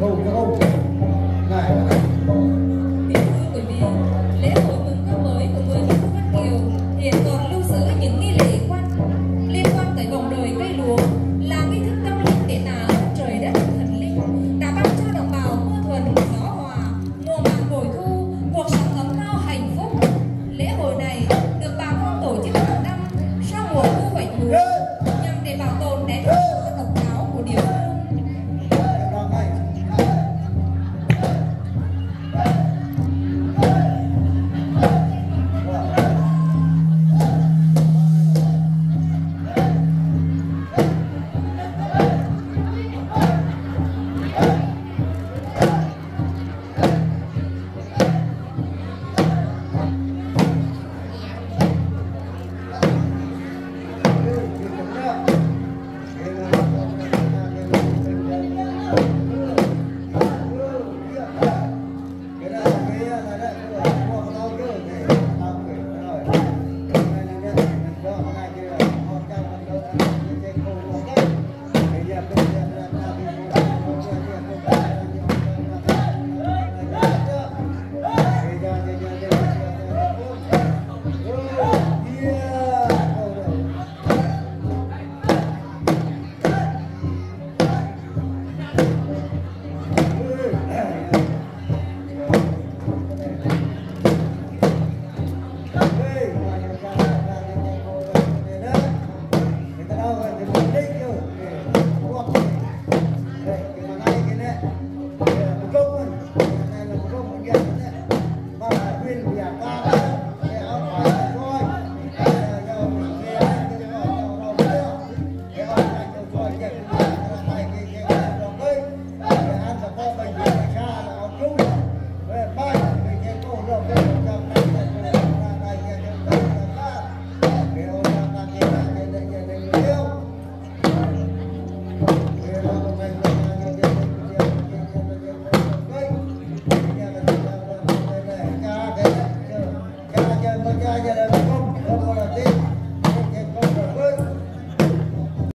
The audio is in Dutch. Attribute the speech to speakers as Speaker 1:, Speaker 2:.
Speaker 1: không không này
Speaker 2: Kính
Speaker 1: Amen. ìrìn àbá. I gotta